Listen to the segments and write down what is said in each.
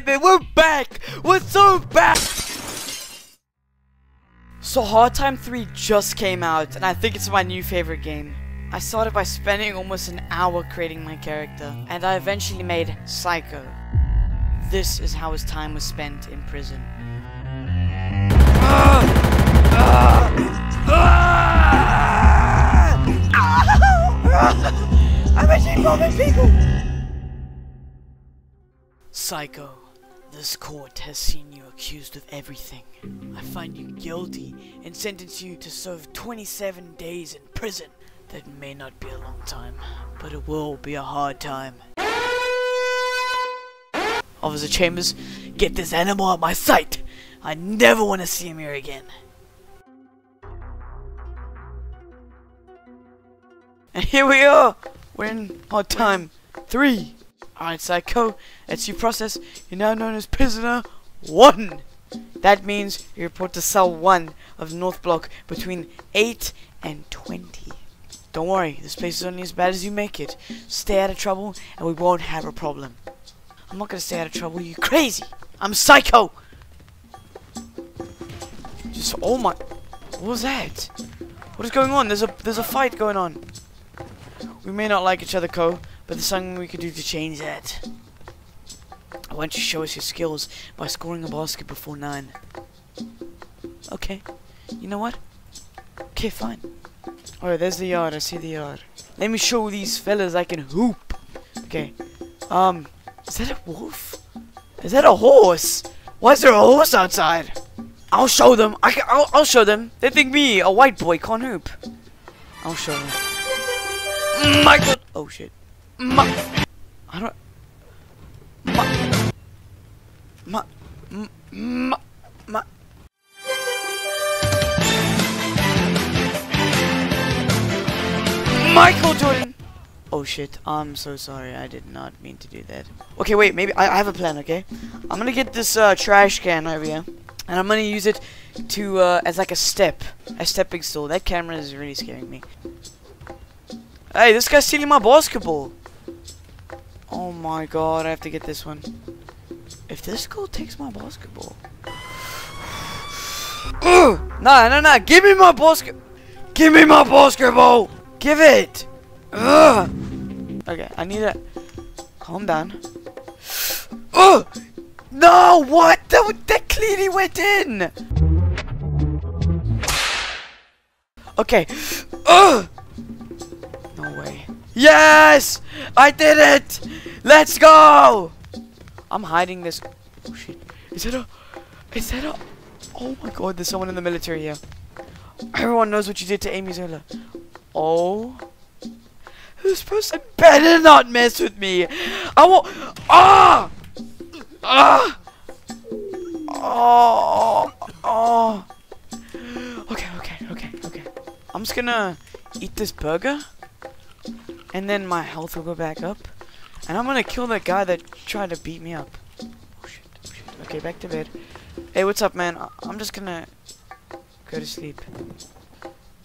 baby, we're back! We're so back! So Hard Time 3 just came out, and I think it's my new favorite game. I started by spending almost an hour creating my character, and I eventually made Psycho. This is how his time was spent in prison. I'm actually bombing people! Psycho, this court has seen you accused of everything. I find you guilty and sentence you to serve 27 days in prison. That may not be a long time, but it will be a hard time. Officer Chambers, get this animal out of my sight! I never want to see him here again. And here we are! We're in hard time three. Alright, Psycho, it's your process. You're now known as Prisoner 1. That means you report to cell 1 of North Block between 8 and 20. Don't worry, this place is only as bad as you make it. Stay out of trouble, and we won't have a problem. I'm not gonna stay out of trouble, you crazy! I'm Psycho! Just, oh my... What was that? What is going on? There's a, there's a fight going on. We may not like each other, Ko, but there's something we could do to change that. I want you to show us your skills by scoring a basket before 9. Okay. You know what? Okay, fine. Alright, there's the yard. I see the yard. Let me show these fellas I can hoop. Okay. Um, is that a wolf? Is that a horse? Why is there a horse outside? I'll show them. I can, I'll, I'll show them. They think me, a white boy, can't hoop. I'll show them. Michael. Oh shit. Ma I don't. Ma. Ma. Ma. Ma. Michael Jordan. Oh shit. I'm so sorry. I did not mean to do that. Okay, wait. Maybe I, I have a plan. Okay. I'm gonna get this uh, trash can over here, and I'm gonna use it to uh, as like a step, a stepping stool. That camera is really scaring me. Hey, this guy's stealing my basketball. Oh my god, I have to get this one. If this girl takes my basketball. Ugh! No, no, nah, give me my basket. Give me my basketball. Give it. Ugh! Okay, I need to calm down. Oh! No, what? That, that clearly went in. Okay. Ugh! No way. Yes! I did it! Let's go! I'm hiding this. Oh shit. Is that a. Is that a. Oh my god, there's someone in the military here. Everyone knows what you did to Amy Zola. Oh. This person better not mess with me. I won't. Ah! Ah! Oh! Oh! Okay, okay, okay, okay. I'm just gonna eat this burger. And then my health will go back up. And I'm gonna kill that guy that tried to beat me up. Oh shit, oh shit. Okay, back to bed. Hey, what's up, man? I'm just gonna go to sleep.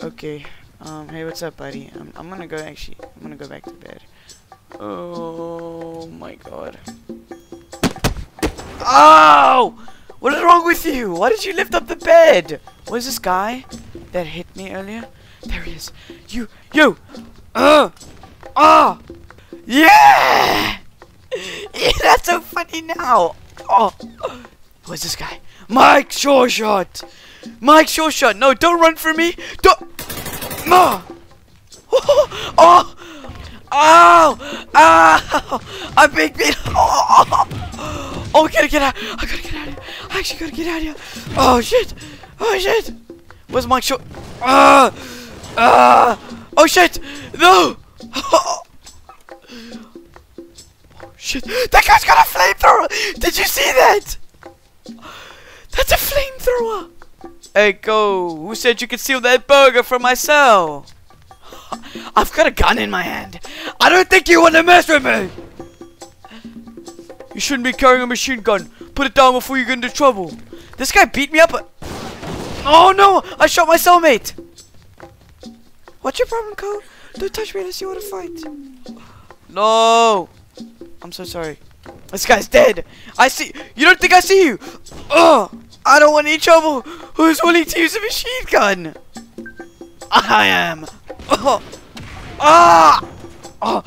Okay. Um, hey, what's up, buddy? I'm, I'm gonna go, actually, I'm gonna go back to bed. Oh, my God. Oh! What is wrong with you? Why did you lift up the bed? Was this guy that hit me earlier? There he is. You, you! Uh! Ah! Yeah! yeah! That's so funny now! Oh! Who's this guy? Mike Shoreshot! Mike Shoreshot! No, don't run from me! Don't! Oh! Oh! Oh! Ow! I'm being beat! Oh! Oh, I gotta get out! I gotta get out of here! I actually gotta get out of here! Oh shit! Oh shit! Where's Mike Short? Ah! Ah! Oh shit! No! Oh shit! That guy's got a flamethrower! Did you see that? That's a flamethrower! Hey, go! Who said you could steal that burger from my cell? I've got a gun in my hand. I don't think you want to mess with me! You shouldn't be carrying a machine gun. Put it down before you get into trouble. This guy beat me up. Oh no! I shot my cellmate! What's your problem, Ko? Don't touch me unless you want to fight. No! I'm so sorry. This guy's dead. I see. You don't think I see you? Oh, I don't want any trouble. Who's willing to use a machine gun? I am. Oh, ah, oh,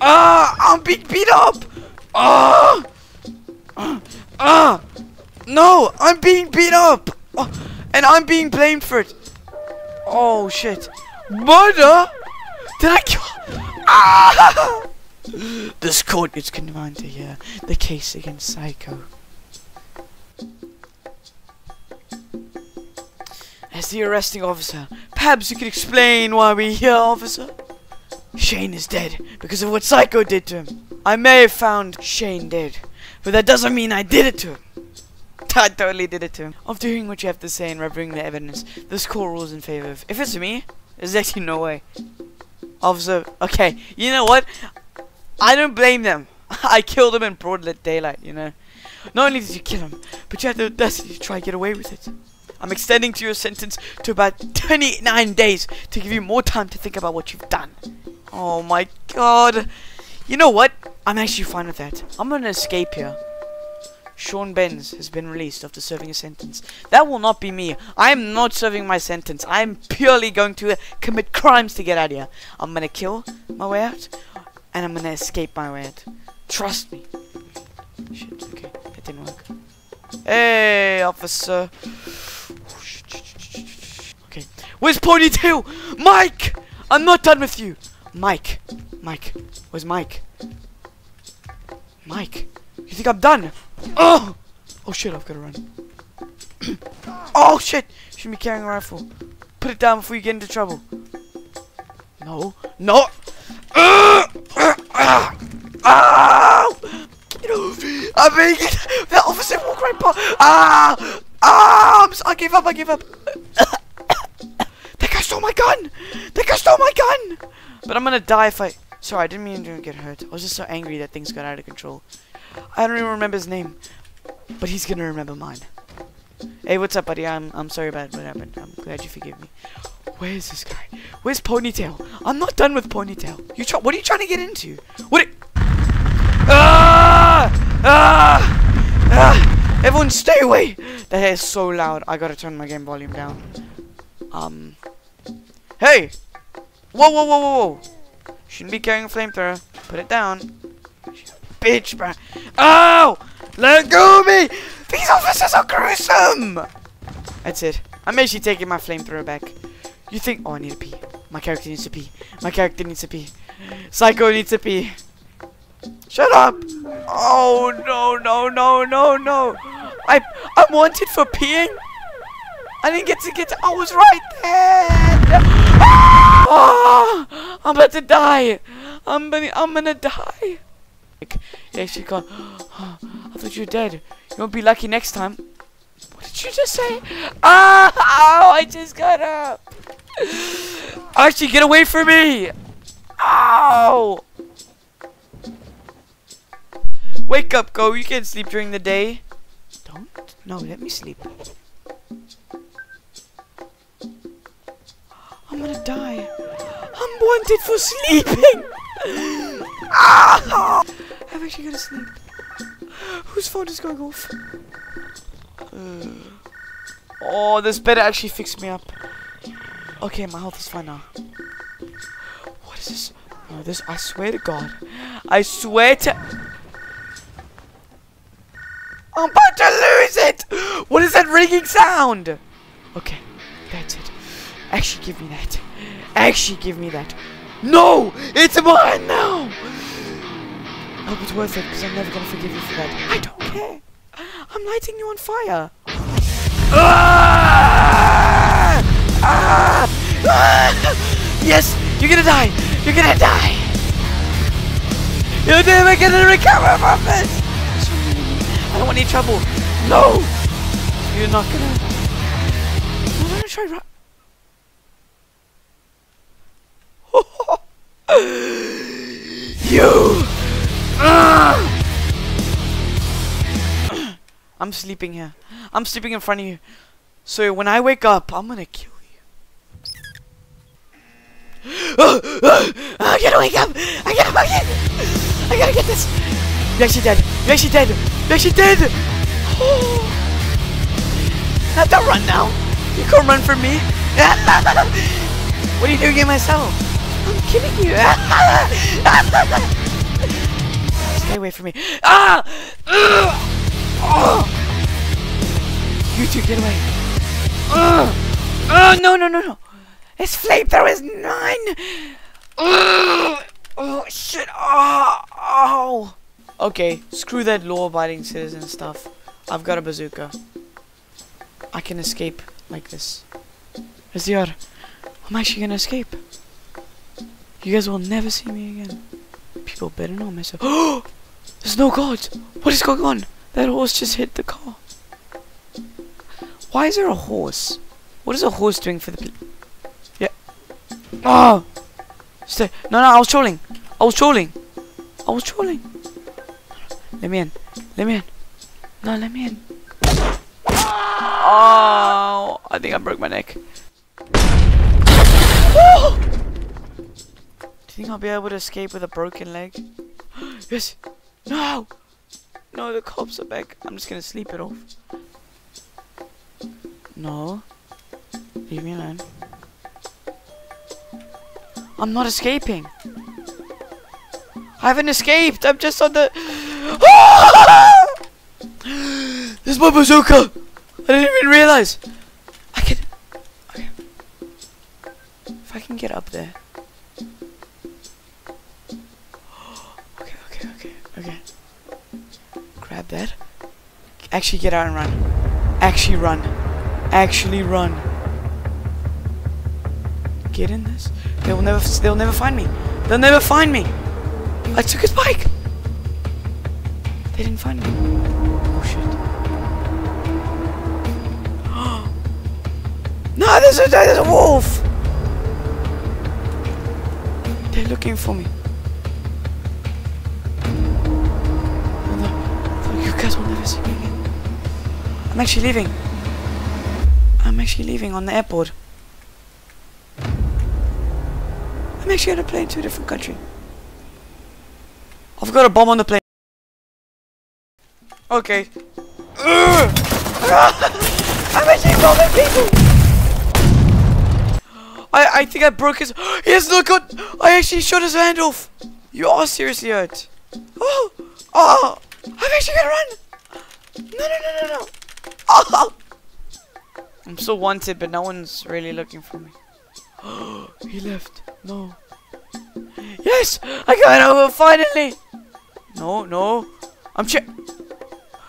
ah, I'm being beat up. Ah, ah, no, I'm being beat up. Oh, and I'm being blamed for it. Oh shit. Murder? Did I kill? Ah! This court is confined to hear the case against Psycho. As the arresting officer, perhaps you could explain why we're here, officer? Shane is dead because of what Psycho did to him. I may have found Shane dead, but that doesn't mean I did it to him. I totally did it to him. After hearing what you have to say and reviewing the evidence, this court rules in favor of. If it's me, there's actually no way. Officer, okay, you know what? I don't blame them. I killed him in broad daylight, you know. Not only did you kill him, but you had the audacity to try and get away with it. I'm extending to your sentence to about 29 days to give you more time to think about what you've done. Oh my god. You know what? I'm actually fine with that. I'm gonna escape here. Sean Benz has been released after serving a sentence. That will not be me. I am not serving my sentence. I am purely going to commit crimes to get out of here. I'm gonna kill my way out, and I'm gonna escape my way out. Trust me. Shit, okay, it didn't work. Hey, officer. Okay, where's Ponytail? Mike! I'm not done with you. Mike. Mike. Where's Mike? Mike. You think I'm done? Oh! Oh shit, I've gotta run. oh shit! Shouldn't be carrying a rifle. Put it down before you get into trouble. No. No! Ah! Get off! I'm being it! The officer walked right past! Ah! Ah! I give up, I give up! that guy stole my gun! That guy stole my gun! But I'm gonna die if I... Sorry, I didn't mean to get hurt. I was just so angry that things got out of control. I don't even remember his name, but he's gonna remember mine. Hey, what's up, buddy? I'm I'm sorry about what happened. I'm glad you forgive me. Where is this guy? Where's Ponytail? I'm not done with Ponytail. You try? What are you trying to get into? What? Ah! Ah! Ah! Everyone, stay away! Is so loud. I gotta turn my game volume down. Um. Hey! Whoa, whoa, whoa, whoa, whoa! Shouldn't be carrying a flamethrower. Put it down bitch, man. Oh! Let go of me! These officers are gruesome! That's it. I'm actually taking my flamethrower back. You think... Oh, I need to pee. My character needs to pee. My character needs to pee. Psycho needs to pee. Shut up! Oh, no, no, no, no, no. I, I'm wanted for peeing? I didn't get to get to... I was right there! Ah! I'm about to die! I'm gonna, I'm gonna die! She gone. I thought you were dead. You won't be lucky next time. What did you just say? Ah! Oh, I just got up. Archie, get away from me! Ow! Wake up, go. You can't sleep during the day. Don't? No, let me sleep. I'm gonna die. I'm wanted for sleeping! ah! I'm actually gonna sleep. Whose phone is going off? Uh, oh, this better actually fix me up. Okay, my health is fine now. What is this? Oh, this, I swear to God. I swear to... I'm about to lose it! What is that ringing sound? Okay, that's it. Actually, give me that. Actually, give me that. No! It's mine now! I hope it's worth it, because I'm never gonna forgive you for that. I don't care. I'm lighting you on fire. Ah! Ah! Ah! Yes, you're gonna die. You're gonna die. You're never gonna recover from this. I don't want any trouble. No, you're not gonna. I'm gonna try. you. I'm sleeping here. I'm sleeping in front of you. So when I wake up, I'm gonna kill you. I gotta wake up! I gotta, I gotta, I gotta get this! You're actually dead. You're actually dead. You're actually dead. Oh. Not to run now. You can't run from me. what are you doing in myself? I'm killing you. Stay away from me. Ah! Oh! You two, get away. Oh! uh, no, no, no, no. His flamethrower is nine. Uh, oh, shit. Oh, oh. Okay, screw that law-abiding citizen stuff. I've got a bazooka. I can escape like this. Azir, I'm actually gonna escape. You guys will never see me again. People better know myself. Oh! There's no god! What is going on? That horse just hit the car. Why is there a horse? What is a horse doing for the... Yeah. Oh! Stay. No, no, I was trolling. I was trolling. I was trolling. Let me in. Let me in. No, let me in. Oh! I think I broke my neck. Oh! Do you think I'll be able to escape with a broken leg? yes! No! No, the cops are back. I'm just gonna sleep it off. No. Leave me alone. I'm not escaping. I haven't escaped. I'm just on the... this is my bazooka. I didn't even realize. Actually get out and run. Actually run. Actually run. Get in this. They will never. They'll never find me. They'll never find me. I took his bike. They didn't find me. Oh shit. no, there's a there's a wolf. They're looking for me. You guys will never see me again. I'm actually leaving. I'm actually leaving on the airport. I'm actually on a plane to a different country. I've got a bomb on the plane. Okay. I'm actually bombing people! I, I think I broke his- He has no gun! I actually shot his hand off! You are seriously hurt. Oh! Oh! I'm actually gonna run! No, no, no, no, no! I'm so wanted, but no one's really looking for me. he left. No. Yes! I got over finally! No, no. I'm ch-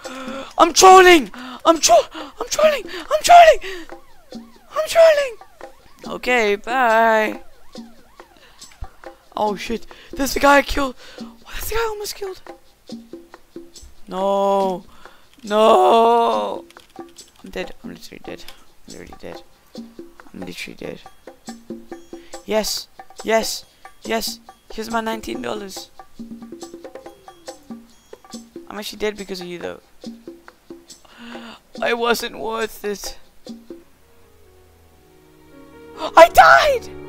I'm trolling! I'm tro- I'm trolling! I'm trolling! I'm trolling! Okay, bye. Oh shit. There's the guy I killed. Oh, that's the guy I almost killed. No. No. I'm dead. I'm literally dead. I'm literally dead. I'm literally dead. Yes. Yes. Yes. Here's my $19. I'm actually dead because of you though. I wasn't worth it. I died!